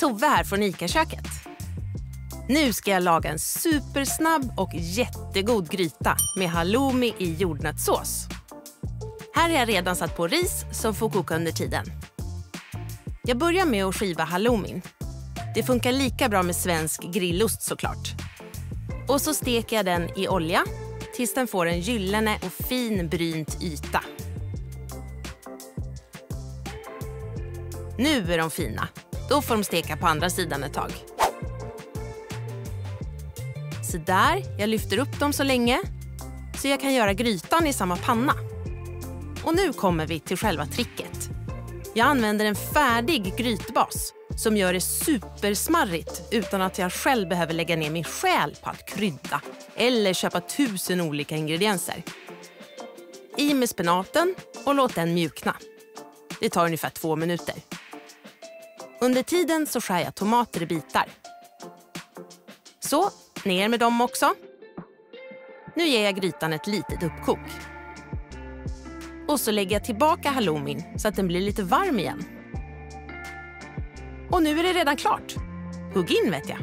Tove här från ICA-köket. Nu ska jag laga en supersnabb och jättegod gryta med halloumi i jordnötssås. Här har jag redan satt på ris som får koka under tiden. Jag börjar med att skiva halloumin. Det funkar lika bra med svensk grillost såklart. Och så steker jag den i olja tills den får en gyllene och fin brynt yta. Nu är de fina. Då får de steka på andra sidan ett tag. Så där, jag lyfter upp dem så länge så jag kan göra grytan i samma panna. Och nu kommer vi till själva tricket. Jag använder en färdig grytbas som gör det supersmarrigt utan att jag själv behöver lägga ner min själ på att krydda eller köpa tusen olika ingredienser. I med spenaten och låt den mjukna. Det tar ungefär två minuter. Under tiden så skär jag tomater i bitar. Så, ner med dem också. Nu ger jag grytan ett litet uppkok. Och så lägger jag tillbaka halloumin så att den blir lite varm igen. Och nu är det redan klart. Hugg in vet jag.